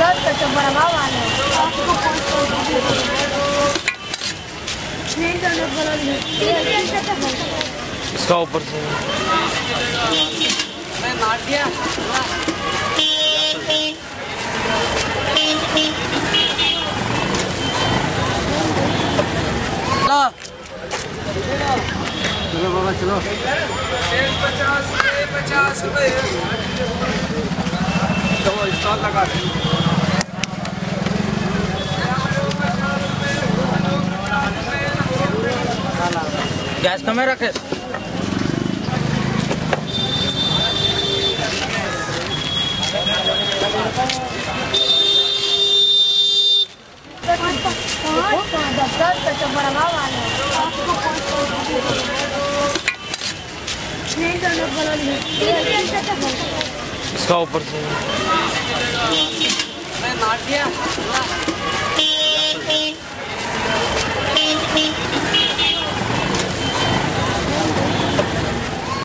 बड़ा भाव इसका ऊपर से। चलो बाबा चलो। पचास चलो स्टॉल लगा गैस कम रखे? इसका ऊपर से। नाटिया